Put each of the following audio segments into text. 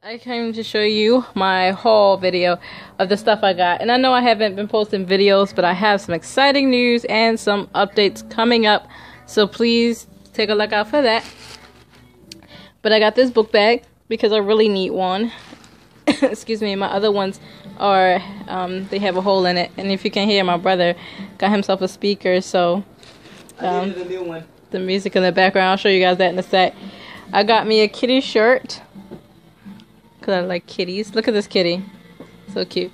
I came to show you my haul video of the stuff I got. And I know I haven't been posting videos, but I have some exciting news and some updates coming up. So please take a look out for that. But I got this book bag because I really need one. Excuse me, my other ones are, um, they have a hole in it. And if you can hear, my brother got himself a speaker, so um, the music in the background. I'll show you guys that in a sec. I got me a kitty shirt because I like kitties. Look at this kitty. So cute.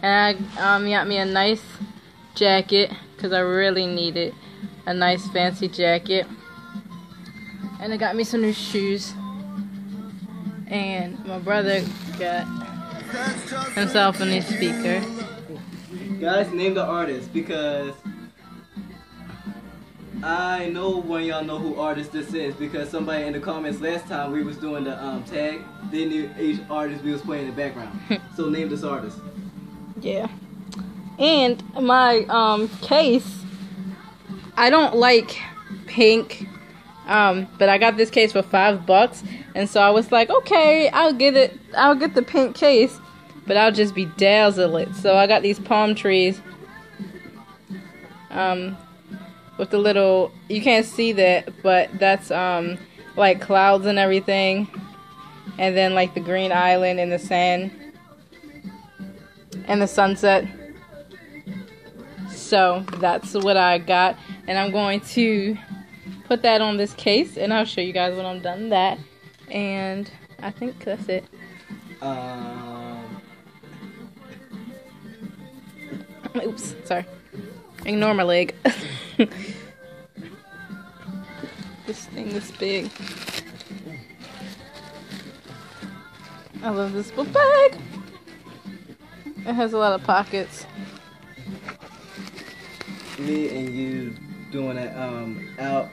And I um, got me a nice jacket because I really needed a nice fancy jacket. And I got me some new shoes. And my brother got himself a new speaker. Guys, name the artist because I know one y'all know who artist this is because somebody in the comments last time we was doing the um, tag, they knew each artist we was playing in the background. so name this artist. Yeah. And my um case, I don't like pink, um, but I got this case for five bucks, and so I was like, okay, I'll get it. I'll get the pink case, but I'll just be dazzle it. So I got these palm trees. Um, with the little you can't see that but that's um like clouds and everything. And then like the green island and the sand. And the sunset. So that's what I got. And I'm going to put that on this case and I'll show you guys when I'm done that. And I think that's it. Um. Oops sorry. Ignore my leg. this thing is big. I love this book bag. It has a lot of pockets. Me and you doing that um out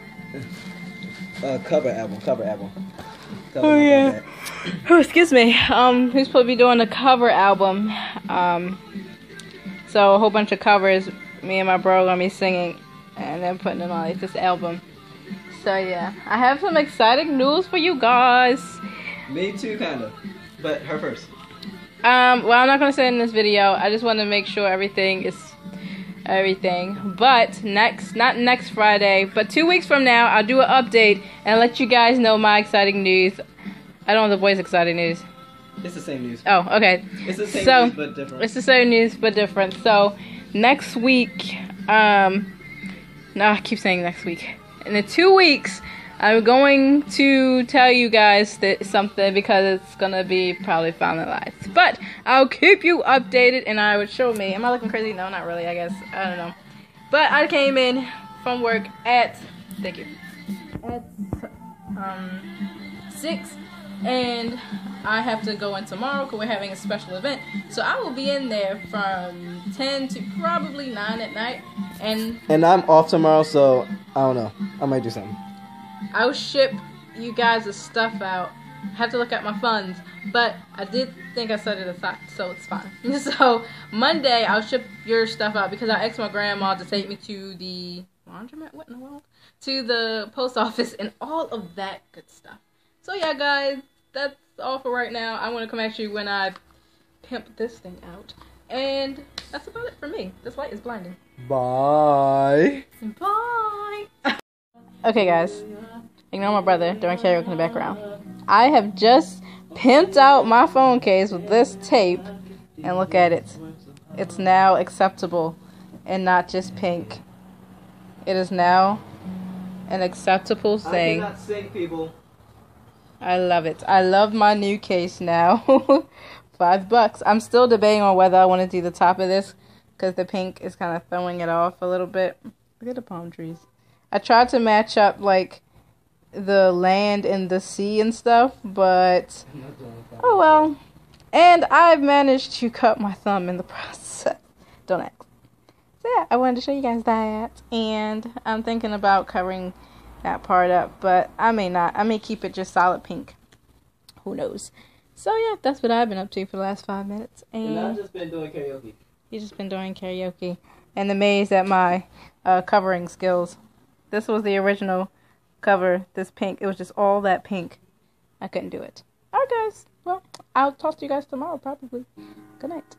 uh, cover album, cover album. Cover oh yeah. Oh, excuse me. Um, who's supposed to be doing a cover album? Um, so a whole bunch of covers me and my bro gonna be singing and then putting it on like this album. So yeah, I have some exciting news for you guys. Me too, kinda, but her first. Um, well, I'm not gonna say in this video. I just want to make sure everything is everything. But next, not next Friday, but two weeks from now, I'll do an update and let you guys know my exciting news. I don't know the boys' exciting news. It's the same news. Oh, okay. It's the same so, news but different. It's the same news but different. So next week, um, no, I keep saying next week. In the two weeks, I'm going to tell you guys that something because it's gonna be probably finalized. But I'll keep you updated, and I would show me. Am I looking crazy? No, not really. I guess I don't know. But I came in from work at thank you at um six, and I have to go in tomorrow because we're having a special event. So I will be in there from 10 to probably 9 at night. And and I'm off tomorrow, so I don't know. I might do something. I'll ship you guys the stuff out. Have to look at my funds, but I did think I set it aside, so it's fine. so Monday I'll ship your stuff out because I asked my grandma to take me to the laundromat. What in the world? To the post office and all of that good stuff. So yeah, guys, that's all for right now. I'm gonna come at you when I pimp this thing out. And that's about it for me. This light is blinding. Bye. Bye. okay, guys. Ignore my brother doing karaoke in the background. I have just pimped out my phone case with this tape, and look at it. It's now acceptable and not just pink. It is now an acceptable thing. I cannot sing, people. I love it. I love my new case now. Five bucks. I'm still debating on whether I want to do the top of this because the pink is kind of throwing it off a little bit. Look at the palm trees. I tried to match up like the land and the sea and stuff, but oh well. And I've managed to cut my thumb in the process. Don't ask. So yeah, I wanted to show you guys that, and I'm thinking about covering that part up, but I may not. I may keep it just solid pink. Who knows? So yeah, that's what I've been up to for the last five minutes. And, and I've just been doing karaoke. You've just been doing karaoke and amazed at my uh, covering skills. This was the original cover. This pink. It was just all that pink. I couldn't do it. Alright, guys. Well, I'll talk to you guys tomorrow, probably. Good night.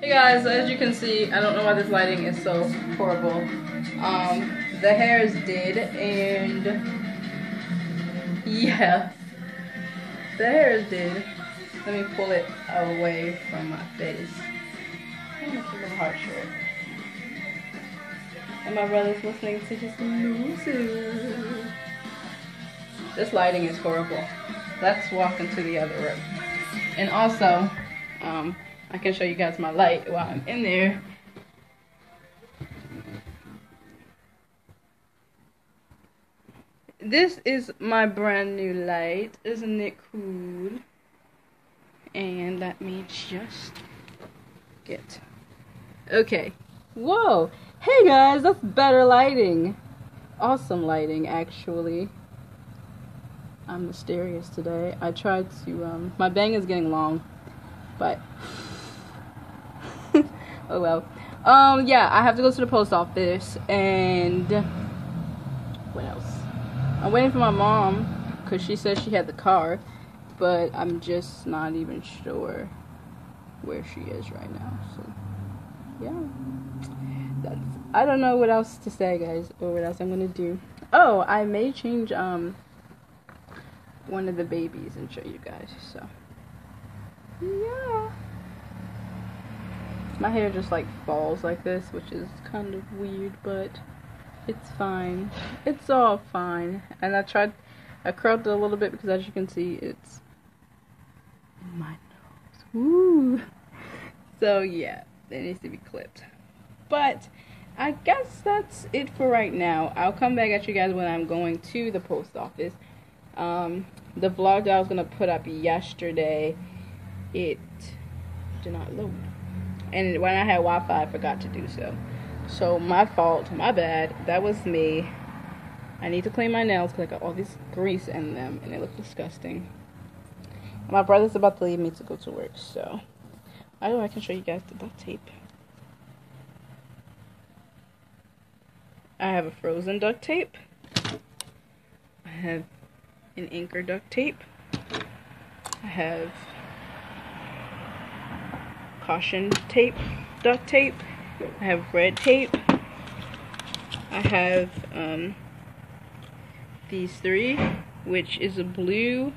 Hey guys, as you can see, I don't know why this lighting is so horrible. Um, the hair is dead, and yeah, the hair is dead. Let me pull it away from my face. And it's a little hard shirt. And my brother's listening to his music. This lighting is horrible. Let's walk into the other room. And also, um, I can show you guys my light while I'm in there. This is my brand new light. Isn't it cool? And let me just get. Okay. Whoa. Hey guys, that's better lighting. Awesome lighting, actually. I'm mysterious today. I tried to, um, my bang is getting long, but, oh well. Um, yeah, I have to go to the post office, and, what else? I'm waiting for my mom, because she said she had the car, but I'm just not even sure where she is right now, so, yeah. That's, I don't know what else to say, guys, or what else I'm gonna do. Oh, I may change, um, one of the babies and show you guys. So, yeah. My hair just like falls like this, which is kind of weird, but it's fine. It's all fine. And I tried, I curled it a little bit because as you can see, it's in my nose. Woo! So yeah, it needs to be clipped. But I guess that's it for right now. I'll come back at you guys when I'm going to the post office. Um, the vlog that I was gonna put up yesterday, it did not load. And when I had Wi-Fi, I forgot to do so. So my fault, my bad. That was me. I need to clean my nails because I got all this grease in them and they look disgusting. My brother's about to leave me to go to work, so I know I can show you guys the duct tape. I have a frozen duct tape. I have an anchor duct tape. I have caution tape, duct tape. I have red tape. I have um, these three, which is a blue,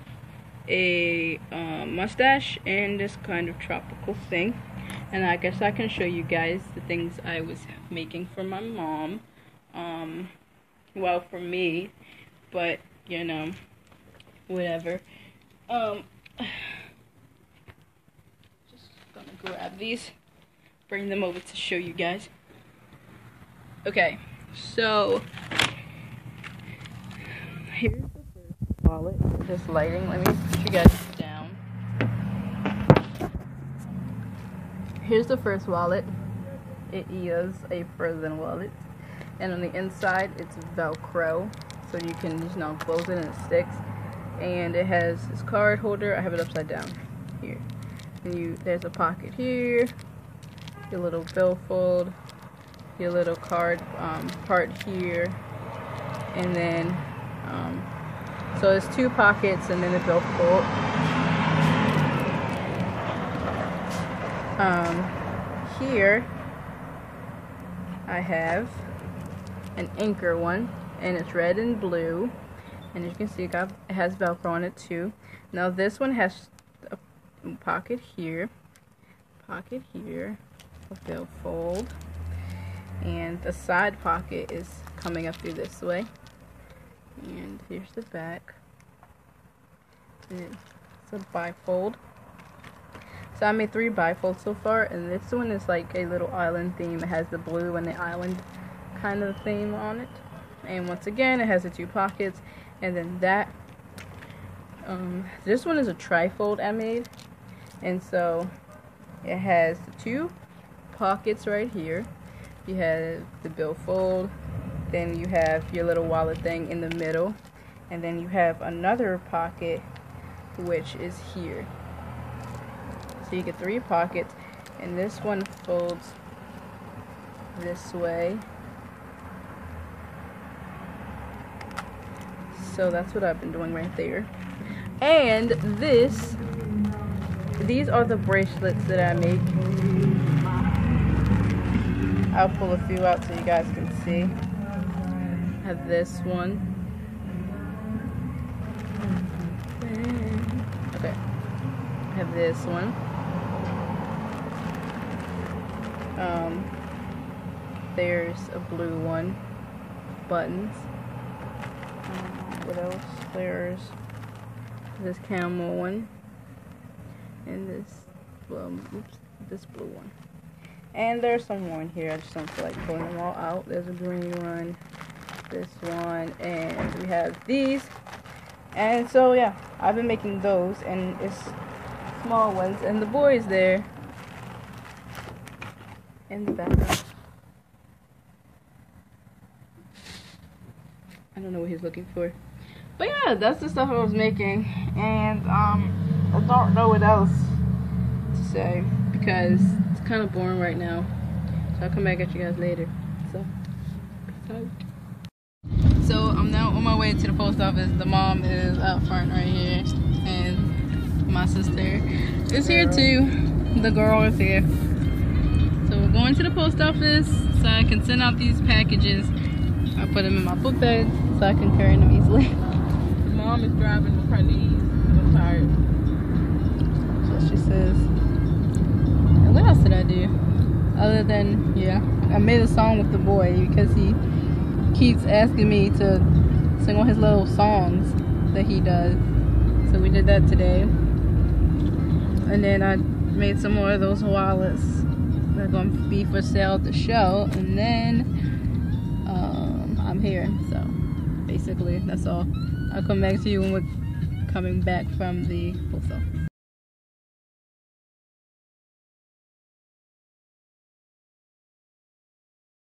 a uh, mustache, and this kind of tropical thing. And I guess I can show you guys the things I was making for my mom. Um, well, for me, but you know, whatever. Um, just gonna grab these, bring them over to show you guys. Okay, so here's the first wallet. This lighting, let me put you guys down. Here's the first wallet. It is a frozen wallet. And on the inside, it's Velcro. So you can, you know, close it and it sticks and it has this card holder. I have it upside down here. And you, there's a pocket here, your little billfold, your little card um, part here, and then um, so there's two pockets and then the billfold. Um, here I have an anchor one, and it's red and blue and as you can see it, got, it has velcro on it too now this one has a pocket here pocket here a bill fold. And the side pocket is coming up through this way. And here's the back. It's a bifold. So I made three bifolds so far and this one is like a little island theme. It has the blue and the island kind of theme on it. And once again it has the two pockets. And then that um, this one is a trifold I made. And so it has two pockets right here. You have the billfold then you have your little wallet thing in the middle and then you have another pocket which is here. So you get three pockets and this one folds this way. So that's what I've been doing right there. And this these are the bracelets that I make. I'll pull a few out so you guys can see. I have this one. Okay. I have this one. Um, there's a blue one. Buttons. Um, what else? There's this camel one. And this, um, oops, this blue one. And there's some more in here. I just don't feel like pulling them all out. There's a green one, this one, and we have these. And so, yeah, I've been making those, and it's small ones. And the boy is there in the background. I don't know what he's looking for. But yeah, that's the stuff I was making. And um, I don't know what else to say because kind of boring right now. So I'll come back at you guys later. So. So I'm now on my way to the post office. The mom is out front right here. And my sister is here too. The girl is here. So we're going to the post office so I can send out these packages. I put them in my book bag so I can carry them easily. The mom is driving with her knees. I'm tired. So she says. What else did I do? Other than, yeah, I made a song with the boy because he keeps asking me to sing on his little songs that he does. So we did that today. And then I made some more of those wallets that are going to be for sale at the show. And then um, I'm here. So basically, that's all. I'll come back to you when we're coming back from the office.